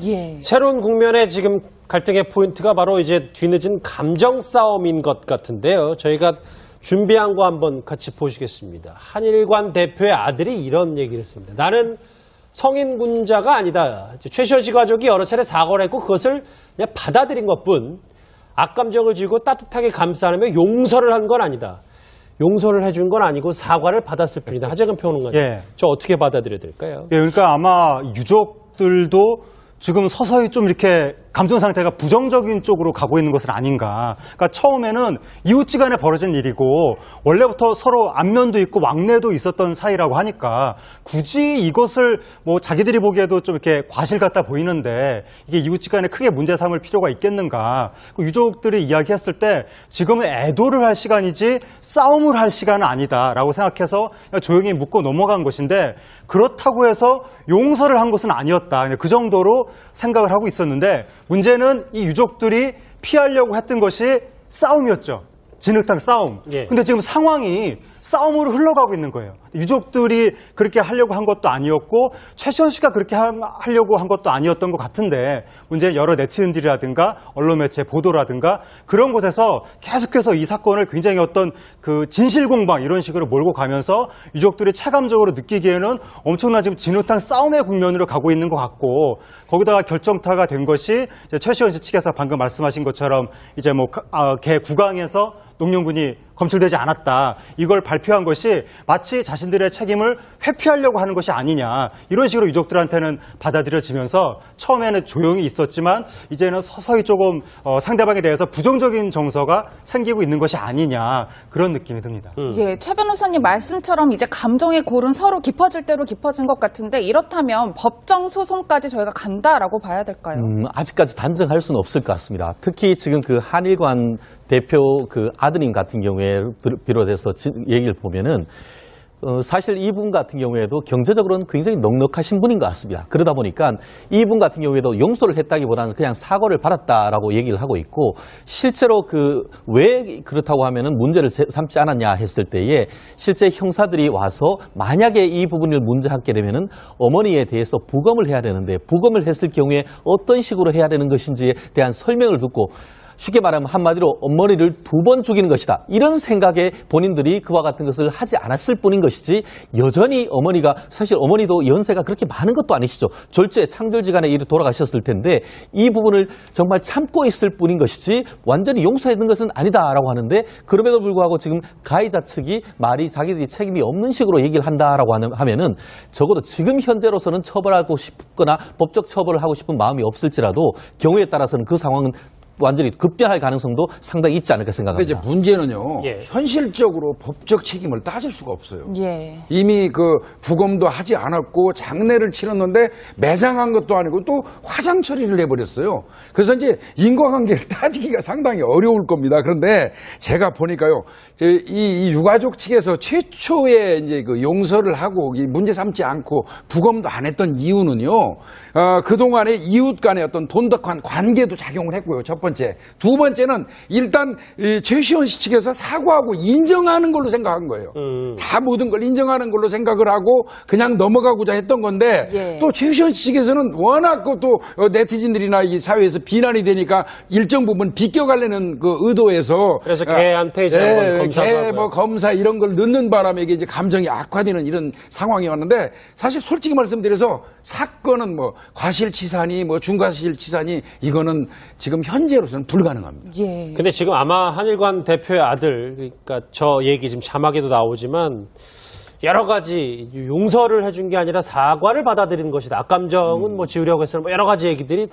예. 새로운 국면에 지금 갈등의 포인트가 바로 이제 뒤늦은 감정 싸움인 것 같은데요. 저희가 준비한 거 한번 같이 보시겠습니다. 한일관 대표의 아들이 이런 얘기를 했습니다. 나는 성인 군자가 아니다. 최시원 씨 가족이 여러 차례 사과를 했고 그것을 그냥 받아들인 것뿐 악감정을 지고 따뜻하게 감싸며 용서를 한 건 아니다. 용서를 해준 건 아니고 사과를 받았을 뿐이다. 하재근 평론가님, 예. 저 어떻게 받아들여야 될까요? 예, 그러니까 아마 유족들도 지금 서서히 좀 이렇게 감정 상태가 부정적인 쪽으로 가고 있는 것은 아닌가. 그러니까 처음에는 이웃지간에 벌어진 일이고 원래부터 서로 안면도 있고 왕래도 있었던 사이라고 하니까 굳이 이것을 뭐 자기들이 보기에도 좀 이렇게 과실 같다 보이는데 이게 이웃지간에 크게 문제 삼을 필요가 있겠는가. 그 유족들이 이야기했을 때 지금은 애도를 할 시간이지 싸움을 할 시간은 아니다라고 생각해서 조용히 묻고 넘어간 것인데 그렇다고 해서 용서를 한 것은 아니었다. 그 정도로 생각을 하고 있었는데 문제는 이 유족들이 피하려고 했던 것이 싸움이었죠. 진흙탕 싸움. 예. 근데 지금 상황이 싸움으로 흘러가고 있는 거예요. 유족들이 그렇게 하려고 한 것도 아니었고 최시원 씨가 그렇게 하, 하려고 한 것도 아니었던 것 같은데 문제 여러 네티즌들이라든가 언론 매체 보도라든가 그런 곳에서 계속해서 이 사건을 굉장히 어떤 그 진실 공방 이런 식으로 몰고 가면서 유족들이 체감적으로 느끼기에는 엄청난 지금 진흙탕 싸움의 국면으로 가고 있는 것 같고 거기다가 결정타가 된 것이 최시원 씨 측에서 방금 말씀하신 것처럼 이제 뭐개 구강에서 농령군이 검출되지 않았다. 이걸 발표한 것이 마치 자신들의 책임을 회피하려고 하는 것이 아니냐. 이런 식으로 유족들한테는 받아들여지면서 처음에는 조용히 있었지만 이제는 서서히 조금 어, 상대방에 대해서 부정적인 정서가 생기고 있는 것이 아니냐. 그런 느낌이 듭니다. 예, 최 변호사님 말씀처럼 이제 감정의 골은 서로 깊어질 대로 깊어진 것 같은데 이렇다면 법정 소송까지 저희가 간다라고 봐야 될까요? 음, 아직까지 단정할 수는 없을 것 같습니다. 특히 지금 그 한일관 대표 그 아드님 같은 경우에 비롯해서 지- 얘기를 보면은 어, 사실 이분 같은 경우에도 경제적으로는 굉장히 넉넉하신 분인 것 같습니다. 그러다 보니까 이분 같은 경우에도 용서를 했다기보다는 그냥 사과를 받았다라고 얘기를 하고 있고 실제로 그 왜 그렇다고 하면은 문제를 세- 삼지 않았냐 했을 때에 실제 형사들이 와서 만약에 이 부분을 문제하게 되면은 어머니에 대해서 부검을 해야 되는데 부검을 했을 경우에 어떤 식으로 해야 되는 것인지에 대한 설명을 듣고 쉽게 말하면 한마디로 어머니를 두 번 죽이는 것이다. 이런 생각에 본인들이 그와 같은 것을 하지 않았을 뿐인 것이지 여전히 어머니가 사실 어머니도 연세가 그렇게 많은 것도 아니시죠. 졸지에 창졸지간에 이르 돌아가셨을 텐데 이 부분을 정말 참고 있을 뿐인 것이지 완전히 용서했는 것은 아니다라고 하는데 그럼에도 불구하고 지금 가해자 측이 말이 자기들이 책임이 없는 식으로 얘기를 한다라고 하면은 적어도 지금 현재로서는 처벌하고 싶거나 법적 처벌을 하고 싶은 마음이 없을지라도 경우에 따라서는 그 상황은 완전히 급변할 가능성도 상당히 있지 않을까 근데 생각합니다. 이제 문제는요. 예. 현실적으로 법적 책임을 따질 수가 없어요. 예. 이미 그 부검도 하지 않았고 장례를 치렀는데 매장한 것도 아니고 또 화장 처리를 해버렸어요. 그래서 이제 인과관계를 따지기가 상당히 어려울 겁니다. 그런데 제가 보니까요, 저 이, 이 유가족 측에서 최초에 이제 그 용서를 하고 이 문제 삼지 않고 부검도 안 했던 이유는요, 어, 그동안에 이웃 간의 어떤 돈덕한 관계도 작용을 했고요. 첫 번째. 두 번째는 일단 이 최시원 씨 측에서 사과하고 인정하는 걸로 생각한 거예요. 다 모든 걸 인정하는 걸로 생각을 하고 그냥 넘어가고자 했던 건데 예. 또 최시원 씨 측에서는 워낙 그또 어, 네티즌들이나 이 사회에서 비난이 되니까 일정 부분 비껴가려는 그 의도에서 그래서 걔한테 이제 한번 검사도 걔 하고요. 뭐 검사 이런 걸 넣는 바람에 이제 감정이 악화되는 이런 상황이었는데 사실 솔직히 말씀드려서 사건은 뭐 과실치산이 뭐 중과실치산이 이거는 지금 현재 로서는 불가능합니다. 예. 근데 지금 아마 한일관 대표의 아들, 그러니까 저 얘기 지금 자막에도 나오지만 여러 가지 용서를 해준 게 아니라 사과를 받아들이는 것이다. 악감정은 뭐 지우려고 했으나 뭐 여러 가지 얘기들이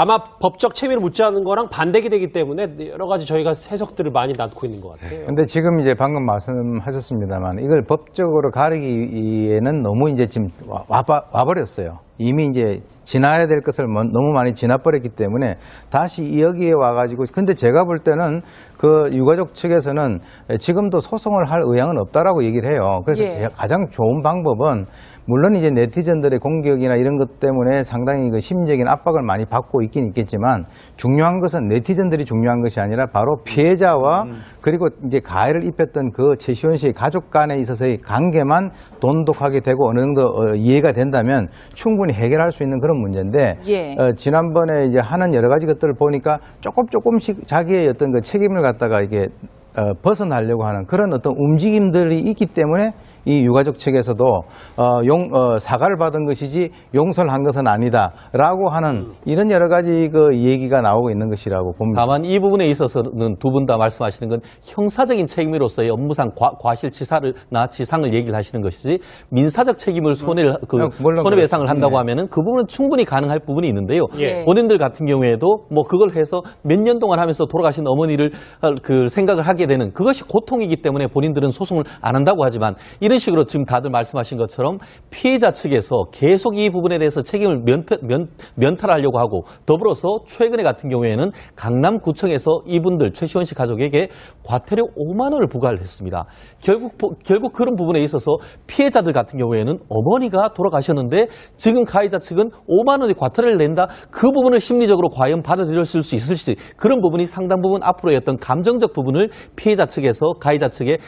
아마 법적 책임을 묻지 않는 거랑 반대기 되기 때문에 여러 가지 저희가 해석들을 많이 낳고 있는 것 같아요. 근데 지금 이제 방금 말씀하셨습니다만 이걸 법적으로 가리기에는 너무 이제 지금 와, 와- 와버렸어요. 이미 이제 지나야 될 것을 먼- 너무 많이 지나버렸기 때문에 다시 여기에 와가지고 근데 제가 볼 때는 그 유가족 측에서는 지금도 소송을 할 의향은 없다라고 얘기를 해요. 그래서 예. 제- 가장 좋은 방법은 물론 이제 네티즌들의 공격이나 이런 것 때문에 상당히 그 심리적인 압박을 많이 받고 있긴 있겠지만 중요한 것은 네티즌들이 중요한 것이 아니라 바로 피해자와 그리고 이제 가해를 입혔던 그 최시원 씨의 가족 간에 있어서의 관계만 돈독하게 되고 어느 정도 어, 이해가 된다면 충분히 해결할 수 있는 그런 그런 문제인데 예. 어, 지난번에 이제 하는 여러 가지 것들을 보니까 조금 조금씩 자기의 어떤 그 책임을 갖다가 이게 어, 벗어나려고 하는 그런 어떤 움직임들이 있기 때문에 이 유가족 측에서도 어, 용, 어, 사과를 받은 것이지 용서를 한 것은 아니다라고 하는 이런 여러 가지 그 얘기가 나오고 있는 것이라고 봅니다. 다만 이 부분에 있어서는 두 분 다 말씀하시는 건 형사적인 책임으로서의 업무상 과, 과실치사를나 지상을 얘기를 하시는 것이지 민사적 책임을 손해를 그 어, 물론 손해배상을. 한다고 네. 하면은 그 부분은 충분히 가능할 부분이 있는데요. 예. 본인들 같은 경우에도 뭐 그걸 해서 몇 년 동안 하면서 돌아가신 어머니를 어, 그 생각을 하게 되는 그것이 고통이기 때문에 본인들은 소송을 안 한다고 하지만 이런 식으로 지금 다들 말씀하신 것처럼 피해자 측에서 계속 이 부분에 대해서 책임을 면패- 면, 면 탈하려고 하고 더불어서 최근에 같은 경우에는 강남구청에서 이분들 최시원 씨 가족에게 과태료 5만 원을 부과를 했습니다. 결국 보- 결국 그런 부분에 있어서 피해자들 같은 경우에는 어머니가 돌아가셨는데 지금 가해자 측은 5만 원의 과태료를 낸다. 그 부분을 심리적으로 과연 받아들였을 수 있을지 그런 부분이 상당 부분 앞으로의 어떤 감정적 부분을 피해자 측에서 가해자 측에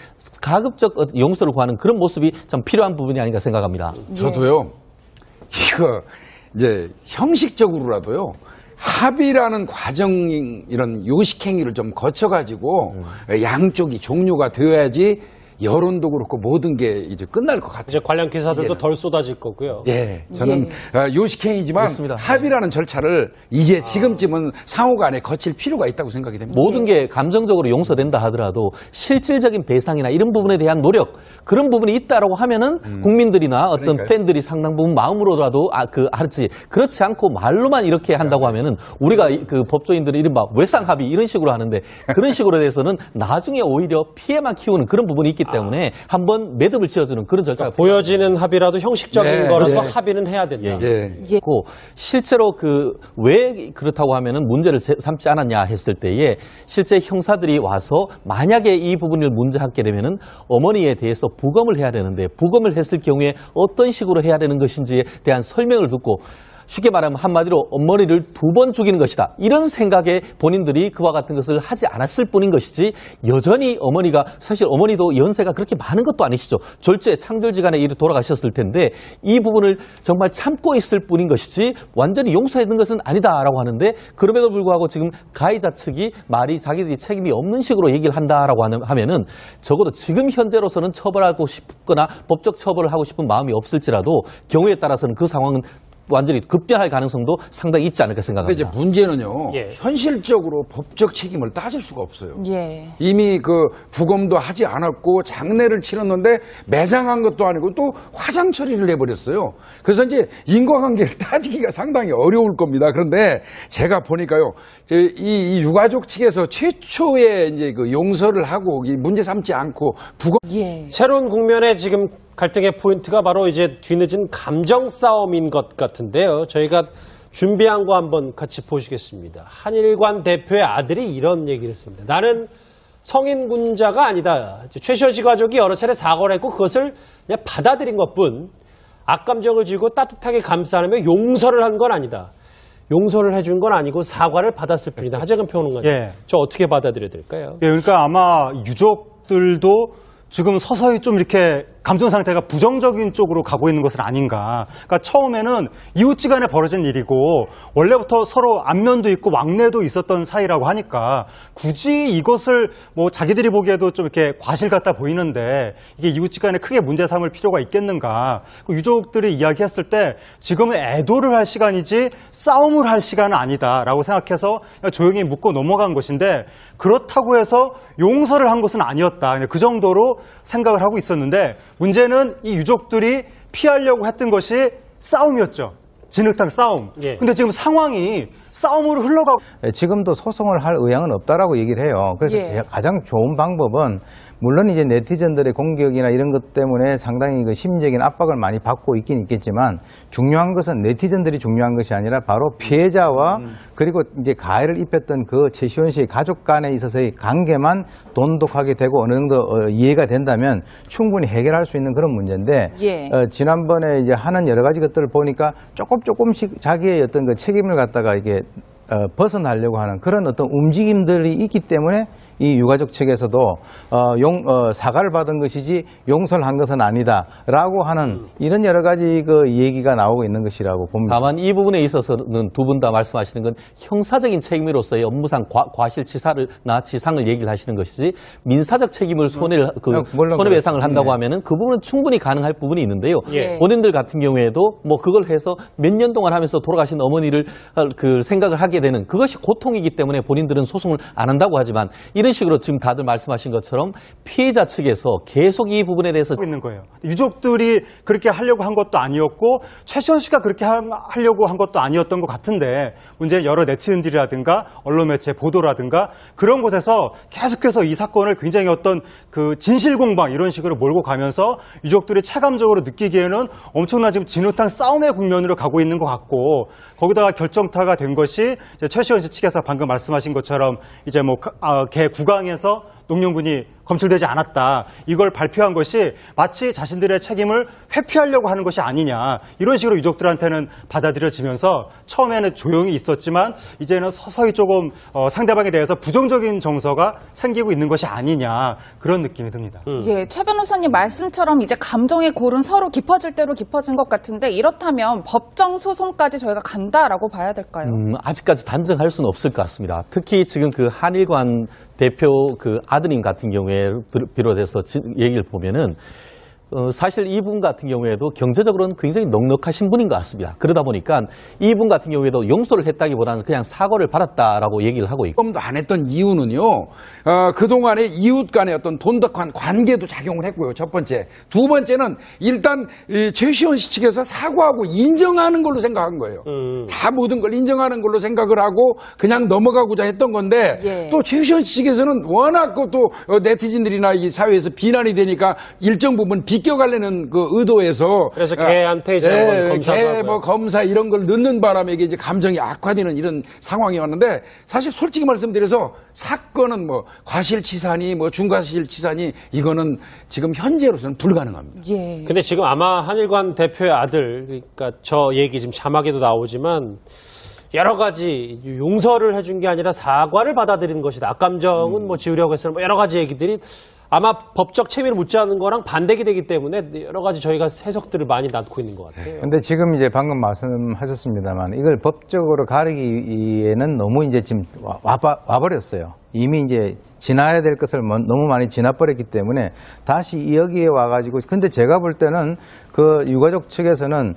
가급적 어- 용서를 구하는 그런 모습이 참 필요한 부분이 아닌가 생각합니다. 저도요. 이거 이제 형식적으로라도요. 합의라는 과정 이런 요식 행위를 좀 거쳐가지고 양쪽이 종료가 되어야지 여론도 그렇고 모든 게 이제 끝날 것 같아요. 이제 관련 기사들도 이제는. 덜 쏟아질 거고요. 예, 저는 어, 요식행위지만 그렇습니다. 합의라는 절차를 이제 지금쯤은 상호간에 거칠 필요가 있다고 생각이 됩니다. 모든 게 감정적으로 용서된다 하더라도 실질적인 배상이나 이런 부분에 대한 노력 그런 부분이 있다라고 하면은 국민들이나 어떤 그러니까요. 팬들이 상당 부분 마음으로라도 아 그 알지 그렇지 않고 말로만 이렇게 한다고 하면은 우리가 이- 그 법조인들이 이른바 외상 합의 이런 식으로 하는데 그런 식으로 돼서는 나중에 오히려 피해만 키우는 그런 부분이 있기 때문에 한번 매듭을 지어주는 그런 절차가 보여지는 합의라도 형식적인 네, 거라서 네. 합의는 해야 된다. 예. 고 실제로 그 왜 그렇다고 하면은 문제를 세- 삼지 않았냐 했을 때에 실제 형사들이 와서 만약에 이 부분을 문제하게 되면은 어머니에 대해서 부검을 해야 되는데 부검을 했을 경우에 어떤 식으로 해야 되는 것인지에 대한 설명을 듣고 쉽게 말하면 한마디로 어머니를 두 번 죽이는 것이다. 이런 생각에 본인들이 그와 같은 것을 하지 않았을 뿐인 것이지 여전히 어머니가 사실 어머니도 연세가 그렇게 많은 것도 아니시죠. 졸제 창졸지간에 이르 돌아가셨을 텐데 이 부분을 정말 참고 있을 뿐인 것이지 완전히 용서했는 것은 아니다라고 하는데 그럼에도 불구하고 지금 가해자 측이 말이 자기들이 책임이 없는 식으로 얘기를 한다라고 하면은 적어도 지금 현재로서는 처벌하고 싶거나 법적 처벌을 하고 싶은 마음이 없을지라도 경우에 따라서는 그 상황은 완전히 급변할 가능성도 상당히 있지 않을까 근데 이제 생각합니다. 문제는요. 예. 현실적으로 법적 책임을 따질 수가 없어요. 예. 이미 그 부검도 하지 않았고 장례를 치렀는데 매장한 것도 아니고 또 화장 처리를 해버렸어요. 그래서 이제 인과관계를 따지기가 상당히 어려울 겁니다. 그런데 제가 보니까요, 저 이, 이 유가족 측에서 최초의 이제 그 용서를 하고 이 문제 삼지 않고 부검 예. 새로운 국면에 지금 갈등의 포인트가 바로 이제 뒤늦은 감정 싸움인 것 같은데요. 저희가 준비한 거 한번 같이 보시겠습니다. 한일관 대표의 아들이 이런 얘기를 했습니다. 나는 성인 군자가 아니다. 최시원 씨 가족이 여러 차례 사과를 했고 그것을 그냥 받아들인 것뿐 악감정을 쥐고 따뜻하게 감싸며 용서를 한 건 아니다. 용서를 해준 건 아니고 사과를 받았을 뿐이다. 하재근 평론가님. 예. 저 어떻게 받아들여야 될까요? 예, 그러니까 아마 유족들도 지금 서서히 좀 이렇게 감정 상태가 부정적인 쪽으로 가고 있는 것은 아닌가. 그러니까 처음에는 이웃지간에 벌어진 일이고 원래부터 서로 안면도 있고 왕래도 있었던 사이라고 하니까 굳이 이것을 뭐 자기들이 보기에도 좀 이렇게 과실 같다 보이는데 이게 이웃지간에 크게 문제 삼을 필요가 있겠는가. 그 유족들이 이야기했을 때 지금은 애도를 할 시간이지 싸움을 할 시간은 아니다라고 생각해서 조용히 묻고 넘어간 것인데 그렇다고 해서 용서를 한 것은 아니었다. 그 정도로 생각을 하고 있었는데 문제는 이 유족들이 피하려고 했던 것이 싸움이었죠. 진흙탕 싸움. 예. 근데 지금 상황이 싸움으로 흘러가고 예, 지금도 소송을 할 의향은 없다라고 얘기를 해요. 그래서 예. 가장 좋은 방법은 물론 이제 네티즌들의 공격이나 이런 것 때문에 상당히 그 심리적인 압박을 많이 받고 있긴 있겠지만 중요한 것은 네티즌들이 중요한 것이 아니라 바로 피해자와 그리고 이제 가해를 입혔던 그 최시원 씨의 가족 간에 있어서의 관계만 돈독하게 되고 어느 정도 어, 이해가 된다면 충분히 해결할 수 있는 그런 문제인데 예. 어, 지난번에 이제 하는 여러 가지 것들을 보니까 조금 조금씩 자기의 어떤 그 책임을 갖다가 이게 어, 벗어나려고 하는 그런 어떤 움직임들이 있기 때문에 이 유가족 측에서도 어, 용, 어, 사과를 받은 것이지 용서를 한 것은 아니다라고 하는 이런 여러 가지 그 얘기가 나오고 있는 것이라고 봅니다. 다만 이 부분에 있어서는 두 분 다 말씀하시는 건 형사적인 책임으로서의 업무상 과, 실치사를 나 지상을 얘기를 하시는 것이지 민사적 책임을 손해를 그 어, 물론 손해배상을. 한다고 네. 하면은 그 부분은 충분히 가능할 부분이 있는데요. 예. 본인들 같은 경우에도 뭐 그걸 해서 몇 년 동안 하면서 돌아가신 어머니를 어, 그 생각을 하게 되는 그것이 고통이기 때문에 본인들은 소송을 안 한다고 하지만 이런 식으로 지금 다들 말씀하신 것처럼 피해자 측에서 계속 이 부분에 대해서 하고 있는 거예요. 유족들이 그렇게 하려고 한 것도 아니었고 최시원 씨가 그렇게 하- 하려고 한 것도 아니었던 것 같은데 문제 여러 네티즌들이라든가 언론 매체 보도라든가 그런 곳에서 계속해서 이 사건을 굉장히 어떤 그 진실 공방 이런 식으로 몰고 가면서 유족들이 체감적으로 느끼기에는 엄청난 지금 진흙탕 싸움의 국면으로 가고 있는 것 같고 거기다가 결정타가 된 것이 최시원 씨 측에서 방금 말씀하신 것처럼 이제 뭐개 구강에서 농령군이 검출되지 않았다. 이걸 발표한 것이 마치 자신들의 책임을 회피하려고 하는 것이 아니냐. 이런 식으로 유족들한테는 받아들여지면서 처음에는 조용히 있었지만 이제는 서서히 조금 어, 상대방에 대해서 부정적인 정서가 생기고 있는 것이 아니냐. 그런 느낌이 듭니다. 예, 최 변호사님 말씀처럼 이제 감정의 골은 서로 깊어질 대로 깊어진 것 같은데 이렇다면 법정 소송까지 저희가 간다라고 봐야 될까요? 음, 아직까지 단정할 수는 없을 것 같습니다. 특히 지금 그 한일관 대표 그 아 드님 같은 경우에 비- 비롯해서 지- 얘기를 보면은 어, 사실 이분 같은 경우에도 경제적으로는 굉장히 넉넉하신 분인 것 같습니다. 그러다 보니까 이분 같은 경우에도 용서를 했다기보다는 그냥 사과를 받았다라고 얘기를 하고 있고 조금도 안 했던 이유는요, 어, 그동안에 이웃 간의 어떤 돈덕한 관계도 작용을 했고요, 첫 번째. 두 번째는 일단 이 최시원 씨 측에서 사과하고 인정하는 걸로 생각한 거예요. 다 모든 걸 인정하는 걸로 생각을 하고 그냥 넘어가고자 했던 건데 예. 또 최시원 씨 측에서는 워낙 그또 어, 네티즌들이나 이 사회에서 비난이 되니까 일정 부분 비 껴가려는 그 의도에서 그래서 걔한테 이제 한번 검사도 걔 하고요. 뭐 검사 이런 걸 넣는 바람에 이게 이제 감정이 악화되는 이런 상황이 왔는데 사실 솔직히 말씀드려서 사건은 뭐 과실치산이 뭐 중과실치산이 이거는 지금 현재로서는 불가능합니다. 예. 근데 지금 아마 한일관 대표의 아들, 그러니까 저 얘기 지금 자막에도 나오지만 여러 가지 용서를 해준 게 아니라 사과를 받아들이는 것이다. 악감정은 뭐 지우려고 했으나 뭐 여러 가지 얘기들이 아마 법적 책임을 묻지 않는 거랑 반대기 되기 때문에 여러 가지 저희가 해석들을 많이 낳고 있는 것 같아요. 근데 지금 이제 방금 말씀하셨습니다만 이걸 법적으로 가리기에는 너무 이제 지금 와, 와- 와버렸어요. 이미 이제 지나야 될 것을 먼- 너무 많이 지나버렸기 때문에 다시 여기에 와가지고 근데 제가 볼 때는 그 유가족 측에서는